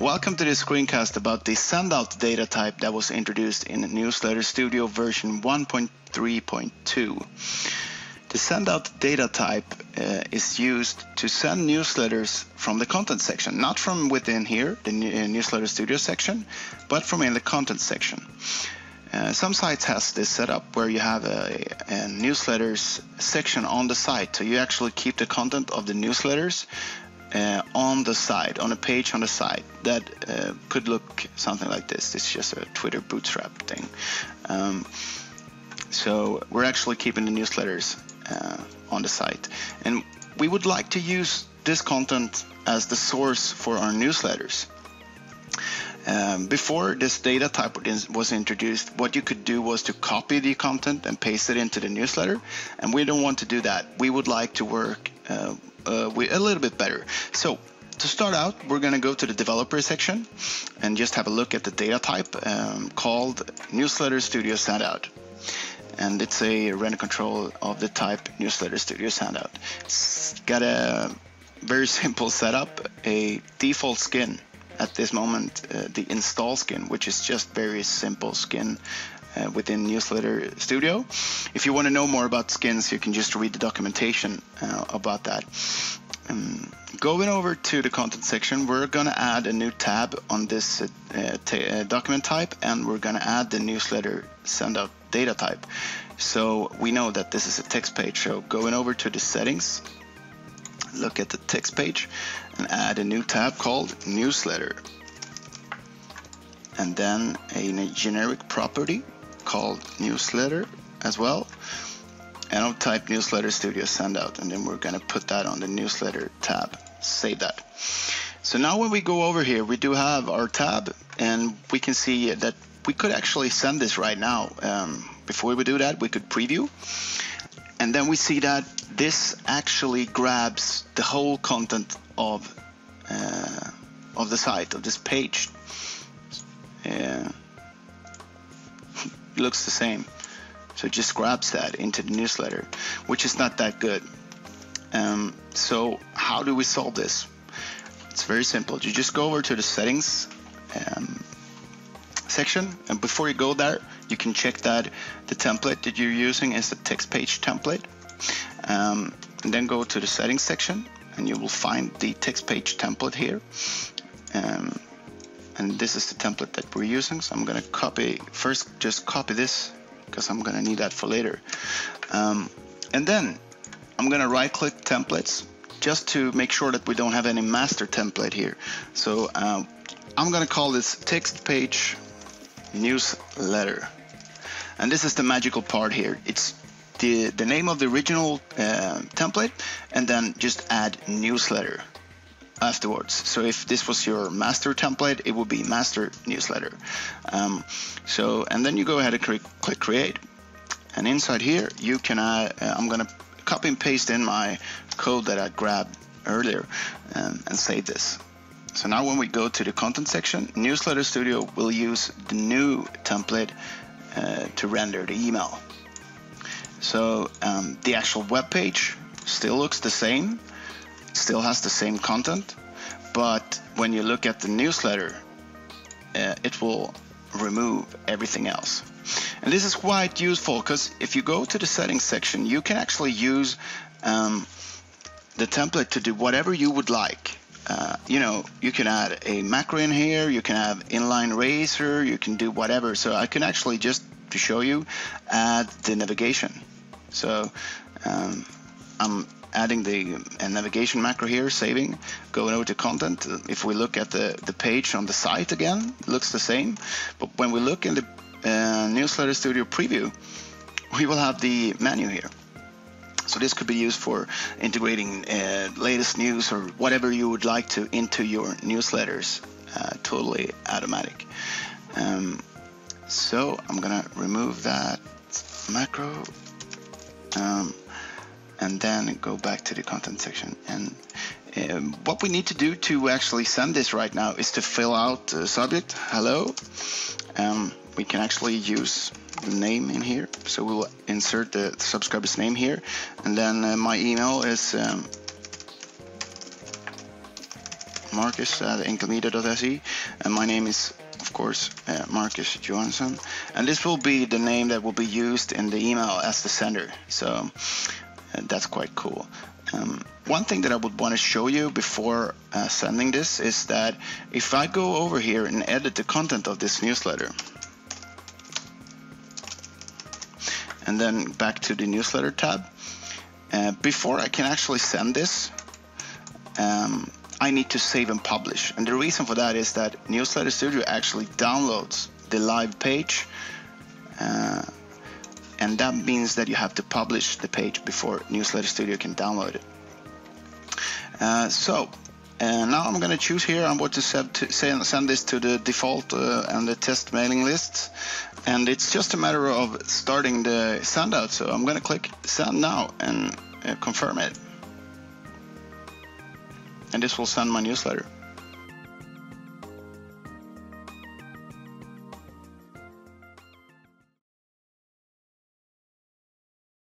Welcome to this screencast about the sendout data type that was introduced in Newsletter Studio version 1.3.2. The sendout data type uh, is used to send newsletters from the content section, not from within here, the uh, Newsletter Studio section, but from in the content section. Uh, some sites has this setup where you have a, a, newsletters section on the site, so you actually keep the content of the newsletters uh, on the side, on a page on the side. That uh, could look something like this. It's just a Twitter Bootstrap thing. Um, so we're actually keeping the newsletters uh, on the site, and we would like to use this content as the source for our newsletters. Um, before this data type was introduced, what you could do was to copy the content and paste it into the newsletter, and we don't want to do that. We would like to work uh, a little bit better. So to start out, we're going to go to the developer section and just have a look at the data type um, called Newsletter Studio Sendout. And it's a render control of the type Newsletter Studio Sendout. It's got a very simple setup, a default skin at this moment, uh, the install skin, which is just very simple skin uh, within Newsletter Studio. If you want to know more about skins, you can just read the documentation uh, about that. Um, going over to the content section, we're going to add a new tab on this uh, uh, document type, and we're going to add the newsletter sendout data type. So we know that this is a text page. So going over to the settings, look at the text page, and add a new tab called newsletter. And then a generic property called newsletter as well. And I'll type newsletter studio sendout and then we're gonna put that on the newsletter tab. Save that. So now when we go over here, we do have our tab and we can see that we could actually send this right now. Um, before we do that, we could preview. And then we see that this actually grabs the whole content of uh, of the site of this page. Uh, looks the same. So it just grabs that into the newsletter, which is not that good. Um, so how do we solve this? It's very simple. You just go over to the settings um, section, and before you go there, you can check that the template that you're using is the text page template. Um, and then go to the settings section, and you will find the text page template here. Um, and this is the template that we're using so I'm gonna copy first just copy this because I'm gonna need that for later. Um, and then I'm gonna right click templates just to make sure that we don't have any master template here. So um, I'm gonna call this text page newsletter. And this is the magical part here. It's the, the name of the original uh, template and then just add newsletter afterwards. So if this was your master template, it would be master newsletter. Um, so and then you go ahead and click, click create, and inside here you can add. Uh, I'm gonna copy and paste in my code that I grabbed earlier um, and save this. So now when we go to the content section, Newsletter Studio will use the new template uh, to render the email. So um, the actual web page still looks the same, still has the same content, but when you look at the newsletter, uh, it will remove everything else. And this is quite useful because if you go to the settings section, you can actually use um, the template to do whatever you would like. Uh, you know, you can add a macro in here, you can have inline razor, you can do whatever. So I can actually just to show you add the navigation. So um, I'm adding the uh, navigation macro here, saving, going over to content. If we look at the, the page on the site again, looks the same. But when we look in the uh, Newsletter Studio preview, we will have the menu here. So this could be used for integrating uh, latest news or whatever you would like to into your newsletters, uh, totally automatic. Um, so I'm gonna remove that macro. Um, and then go back to the content section. And um, what we need to do to actually send this right now is to fill out the subject, hello. Um, we can actually use the name in here. So we'll insert the subscriber's name here. And then uh, my email is um, Marcus at enkelmedia.se, and my name is, of course, uh, Marcus Johansson. And this will be the name that will be used in the email as the sender. So uh, that's quite cool. Um, one thing that I would want to show you before uh, sending this is that if I go over here and edit the content of this newsletter, and then back to the newsletter tab, uh, before I can actually send this, um, I need to save and publish. And the reason for that is that Newsletter Studio actually downloads the live page. Uh, and that means that you have to publish the page before Newsletter Studio can download it. Uh, so uh, now I'm going to choose here. I'm going to send, this to the default uh, and the test mailing list, and it's just a matter of starting the send out. So I'm going to click send now and uh, confirm it and this will send my newsletter.